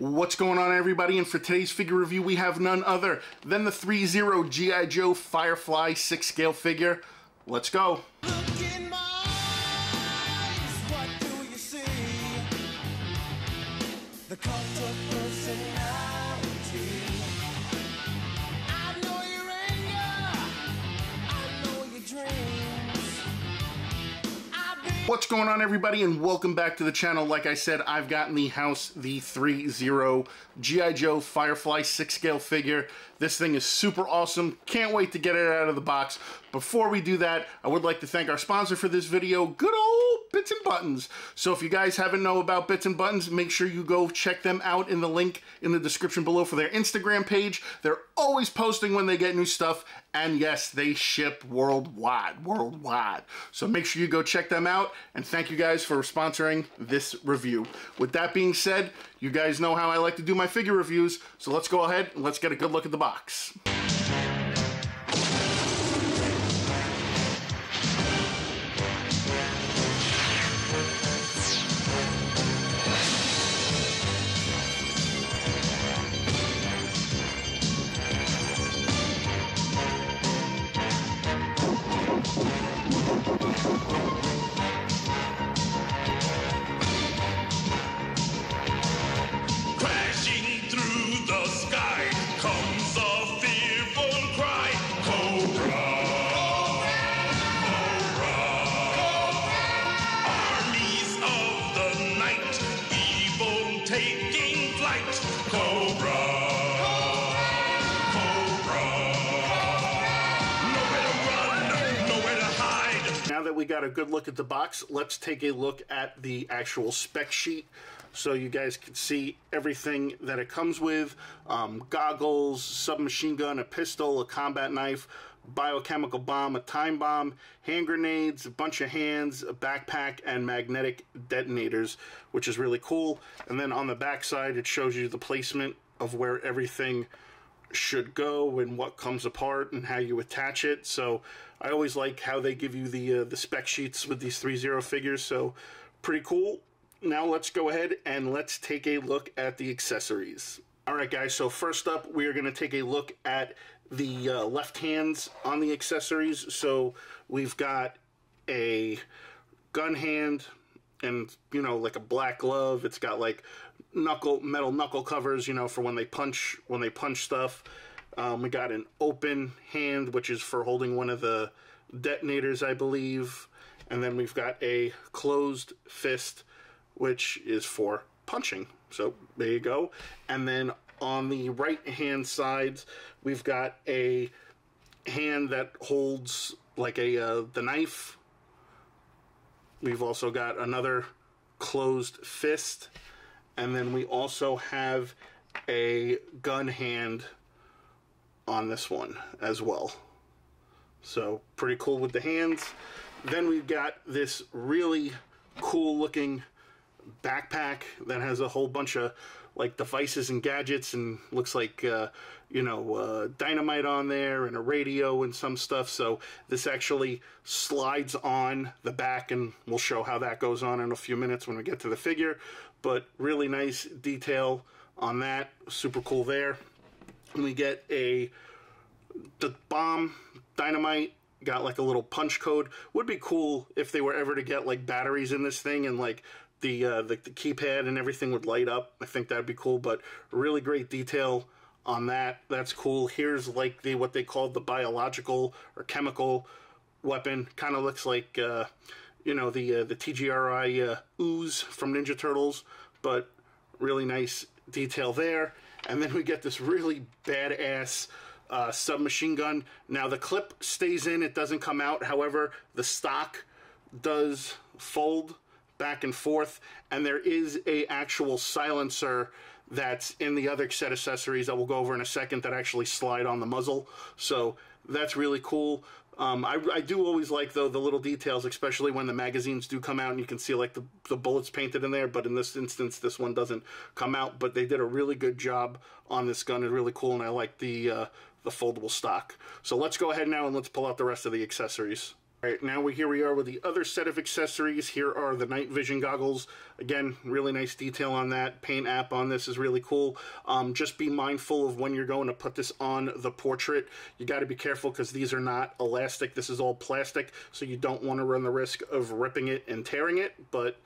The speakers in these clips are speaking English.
What's going on everybody and for today's figure review we have none other than the Threezero G.I. Joe Firefly 6 scale figure. Let's go. What's going on everybody and welcome back to the channel. Like I said, I've got in the house the Threezero G.I. Joe Firefly 6 scale figure. This thing is super awesome. Can't wait to get it out of the box. Before we do that, I would like to thank our sponsor for this video, good old Bitz and Buttons. So if you guys haven't know about Bitz and Buttons, make sure you go check them out in the link in the description below for their Instagram page. They're always posting when they get new stuff, and yes, they ship worldwide, worldwide. So make sure you go check them out, and thank you guys for sponsoring this review. With that being said, you guys know how I like to do my figure reviews, so let's go ahead and let's get a good look at the box. Got a good look at the box, let's take a look at the actual spec sheet so you guys can see everything that it comes with. Um, goggles, submachine gun, a pistol, a combat knife, biochemical bomb, a time bomb, hand grenades, a bunch of hands, a backpack, and magnetic detonators, which is really cool. And then on the back side, it shows you the placement of where everything should go and what comes apart and how you attach it. So I always like how they give you the uh, the spec sheets with these Threezero figures. So pretty cool. Now let's go ahead and let's take a look at the accessories. Alright guys, so first up we are going to take a look at the uh, left hands on the accessories. So we've got a gun hand and, you know, like a black glove. It's got like knuckle, metal knuckle covers, you know, for when they punch, when they punch stuff. Um, we got an open hand, which is for holding one of the detonators, I believe. And then we've got a closed fist, which is for punching. So there you go. And then on the right hand sides, we've got a hand that holds like a uh, the knife. We've also got another closed fist, and then we also have a gun hand on this one as well. So pretty cool with the hands. Then we've got this really cool looking backpack that has a whole bunch of like devices and gadgets and looks like uh, you know uh, dynamite on there and a radio and some stuff so this actually slides on the back and we'll show how that goes on in a few minutes when we get to the figure but really nice detail on that super cool there we get a the bomb dynamite got like a little punch code would be cool if they were ever to get like batteries in this thing and like the, uh, the, the keypad and everything would light up. I think that'd be cool, but really great detail on that. That's cool. Here's like the what they called the biological or chemical weapon. Kind of looks like uh, you know the uh, the TCRI uh, ooze from Ninja Turtles, but really nice detail there. And then we get this really badass uh, submachine gun. Now the clip stays in; it doesn't come out. However, the stock does fold back and forth, and there is a actual silencer that's in the other set accessories that we'll go over in a second that actually slide on the muzzle. So that's really cool. Um, I, I, do always like though the little details, especially when the magazines do come out and you can see like the, the bullets painted in there. But in this instance, this one doesn't come out. But they did a really good job on this gun. It's really cool, and I like the uh, the foldable stock. So let's go ahead now and let's pull out the rest of the accessories. All right, now we here we are with the other set of accessories. Here are the night vision goggles. Again, really nice detail on that. Paint app on this is really cool. Um, just be mindful of when you're going to put this on the portrait. You got to be careful because these are not elastic. This is all plastic, so you don't want to run the risk of ripping it and tearing it. But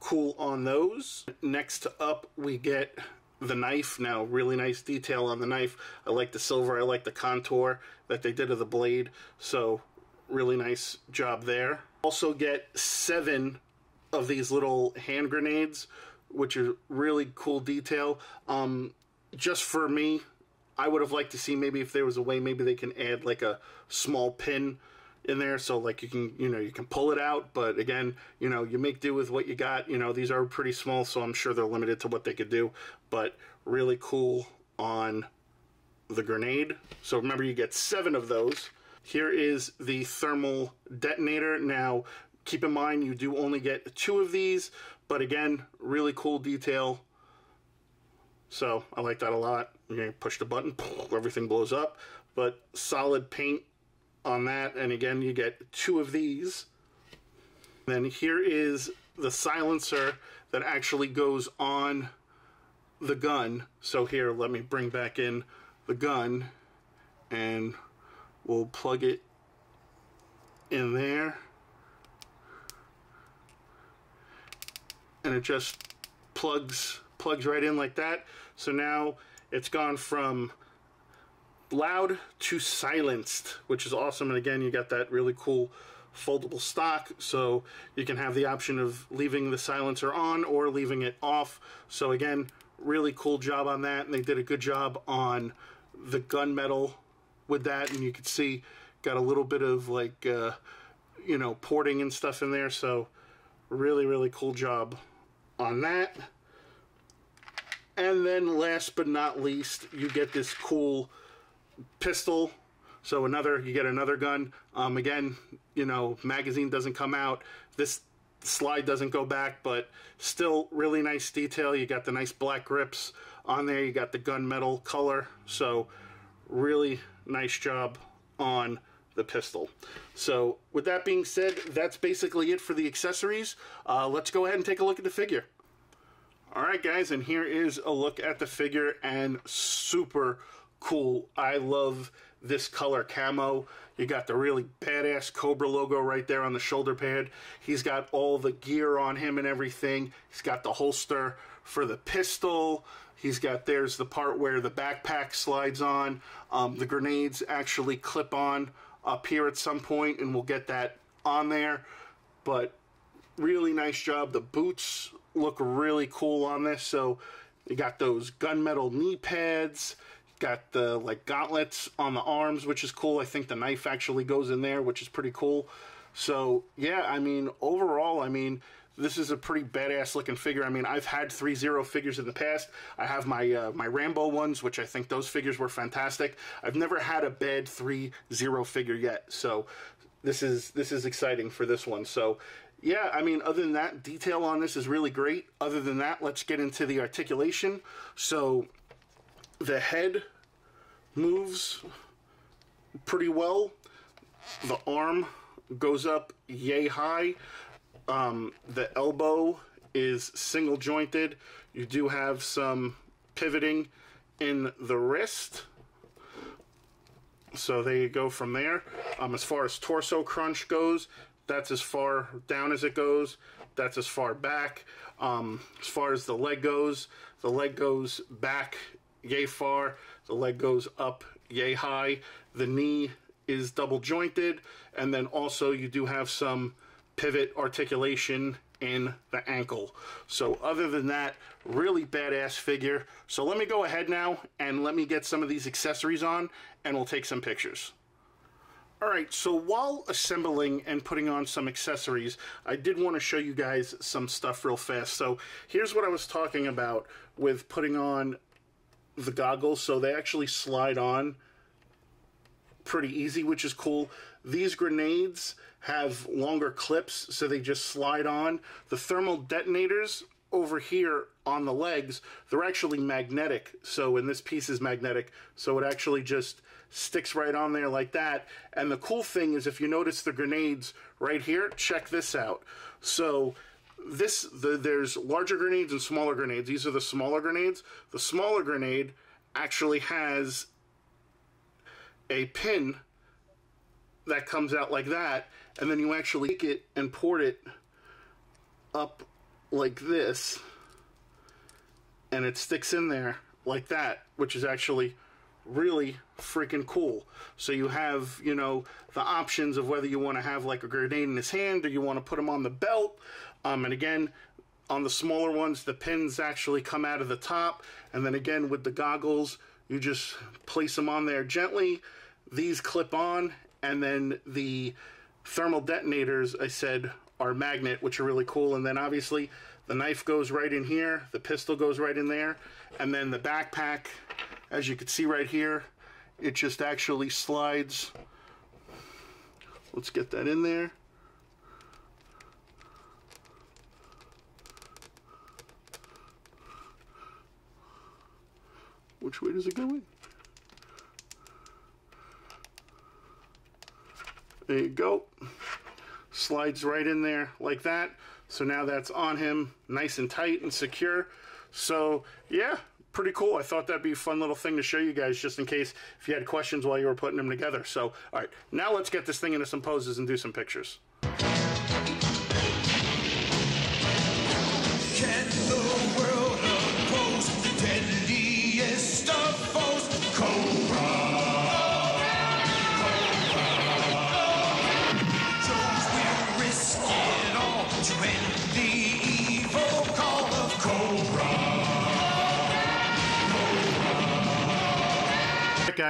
cool on those. Next up, we get the knife. Now, really nice detail on the knife. I like the silver. I like the contour that they did of the blade. So really nice job there. Also get seven of these little hand grenades, which are really cool detail. Um, just for me, I would have liked to see maybe if there was a way maybe they can add like a small pin in there so like you can you know you can pull it out but again you know you make do with what you got you know these are pretty small so i'm sure they're limited to what they could do but really cool on the grenade so remember you get seven of those here is the thermal detonator. Now, keep in mind you do only get two of these, but again, really cool detail. So I like that a lot. You push the button, everything blows up, but solid paint on that. And again, you get two of these. Then here is the silencer that actually goes on the gun. So here, let me bring back in the gun and we'll plug it in there. And it just plugs plugs right in like that. So now it's gone from loud to silenced which is awesome. And again you got that really cool foldable stock. So you can have the option of leaving the silencer on or leaving it off. So again really cool job on that. And they did a good job on the gunmetal with that, and you can see got a little bit of like uh, you know porting and stuff in there. So really, really cool job on that. And then last but not least, you get this cool pistol. So another, you get another gun. Um, again, you know, magazine doesn't come out. This slide doesn't go back, but still really nice detail. You got the nice black grips on there. You got the gunmetal color. So really nice job on the pistol. So with that being said, that's basically it for the accessories. Uh, let's go ahead and take a look at the figure. Alright guys, and here is a look at the figure and super cool. I love this color camo. You got the really badass Cobra logo right there on the shoulder pad. He's got all the gear on him and everything. He's got the holster for the pistol. He's got there's the part where the backpack slides on. Um, the grenades actually clip on up here at some point, and we'll get that on there. But really nice job. The boots look really cool on this. So you got those gunmetal knee pads. Got the like gauntlets on the arms, which is cool. I think the knife actually goes in there, which is pretty cool. So yeah, I mean overall, I mean this is a pretty badass looking figure. I mean, I've had three zero figures in the past. I have my uh, my Rambo ones, which I think those figures were fantastic. I've never had a bad three zero figure yet, so this is this is exciting for this one. So yeah, I mean, other than that, detail on this is really great. Other than that, let's get into the articulation. So the head moves pretty well. The arm goes up yay high. Um, the elbow is single jointed. You do have some pivoting in the wrist. So there you go from there. Um, as far as torso crunch goes, that's as far down as it goes. That's as far back. Um, as far as the leg goes, the leg goes back yay far. The leg goes up yay high. The knee is double jointed. And then also you do have some pivot articulation in the ankle. So other than that, really badass figure. So let me go ahead now and let me get some of these accessories on and we'll take some pictures. Alright, so while assembling and putting on some accessories, I did want to show you guys some stuff real fast. So here's what I was talking about with putting on the goggles. So they actually slide on pretty easy, which is cool. These grenades have longer clips, so they just slide on. The thermal detonators over here on the legs, they're actually magnetic. So, and this piece is magnetic, so it actually just sticks right on there like that. And the cool thing is, if you notice the grenades right here, check this out. So, this the, there's larger grenades and smaller grenades. These are the smaller grenades. The smaller grenade actually has a pin that comes out like that, and then you actually take it and port it up like this, and it sticks in there like that, which is actually really freaking cool. So you have, you know, the options of whether you want to have like a grenade in his hand or you want to put him on the belt. Um, and again, on the smaller ones, the pins actually come out of the top. And then again, with the goggles, you just place them on there gently. These clip on, and then the thermal detonators, I said, are magnet, which are really cool. And then obviously the knife goes right in here, the pistol goes right in there, and then the backpack, as you can see right here, it just actually slides. Let's get that in there. Which way does it go in? There you go. Slides right in there like that. So now that's on him nice and tight and secure. So yeah, pretty cool. I thought that'd be a fun little thing to show you guys just in case if you had questions while you were putting them together. So all right, now let's get this thing into some poses and do some pictures.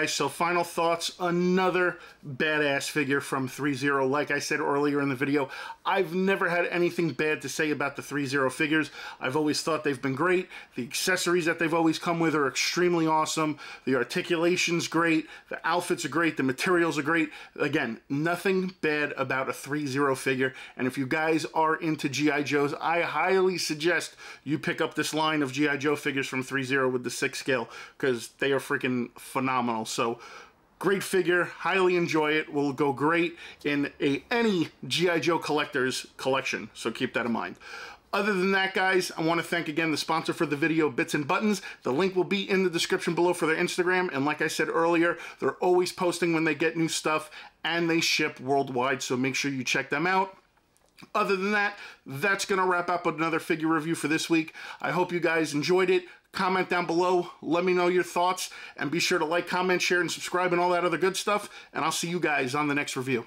Guys, so final thoughts. Another badass figure from Threezero. Like I said earlier in the video, I've never had anything bad to say about the Threezero figures. I've always thought they've been great. The accessories that they've always come with are extremely awesome. The articulation's great. The outfits are great. The materials are great. Again, nothing bad about a Threezero figure. And if you guys are into G.I. Joes, I highly suggest you pick up this line of G.I. Joe figures from Threezero with the 6 scale because they are freaking phenomenal. So great figure highly enjoy it will go great in a any gi joe collector's collection so keep that in mind. Other than that guys i want to thank again the sponsor for the video Bitz and Buttons. The link will be in the description below for their instagram and like i said earlier they're always posting when they get new stuff and they ship worldwide so make sure you check them out other than that, that's going to wrap up another figure review for this week. I hope you guys enjoyed it. Comment down below. Let me know your thoughts. And be sure to like, comment, share, and subscribe and all that other good stuff. And I'll see you guys on the next review.